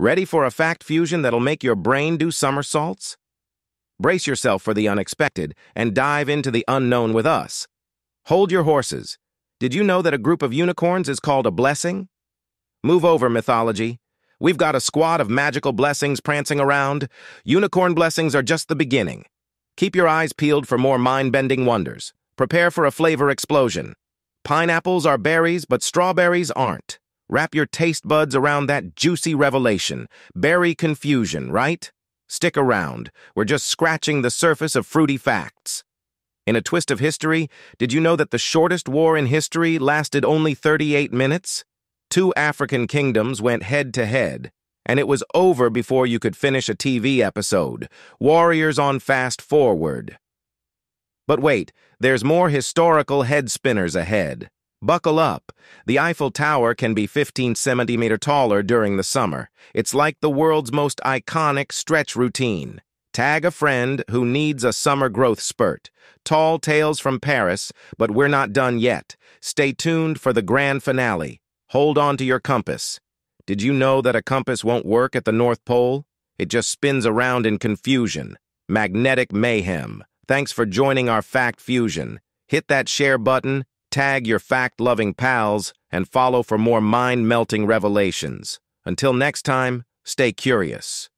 Ready for a fact fusion that'll make your brain do somersaults? Brace yourself for the unexpected and dive into the unknown with us. Hold your horses. Did you know that a group of unicorns is called a blessing? Move over, mythology. We've got a squad of magical blessings prancing around. Unicorn blessings are just the beginning. Keep your eyes peeled for more mind-bending wonders. Prepare for a flavor explosion. Pineapples are berries, but strawberries aren't. Wrap your taste buds around that juicy revelation. Berry confusion, right? Stick around. We're just scratching the surface of fruity facts. In a twist of history, did you know that the shortest war in history lasted only 38 minutes? Two African kingdoms went head to head, and it was over before you could finish a TV episode. Warriors on fast forward. But wait, there's more historical head spinners ahead. Buckle up. The Eiffel Tower can be 15 centimeter taller during the summer. It's like the world's most iconic stretch routine. Tag a friend who needs a summer growth spurt. Tall tales from Paris, but we're not done yet. Stay tuned for the grand finale. Hold on to your compass. Did you know that a compass won't work at the North Pole? It just spins around in confusion. Magnetic mayhem. Thanks for joining our Fact Fusion. Hit that share button, tag your fact-loving pals, and follow for more mind-melting revelations. Until next time, stay curious.